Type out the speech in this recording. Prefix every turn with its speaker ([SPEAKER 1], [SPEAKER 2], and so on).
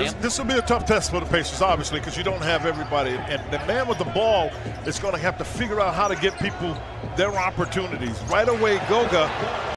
[SPEAKER 1] This, this will be a tough test for the Pacers, obviously, because you don't have everybody. And the man with the ball is going to have to figure out how to get people their opportunities. Right away, Goga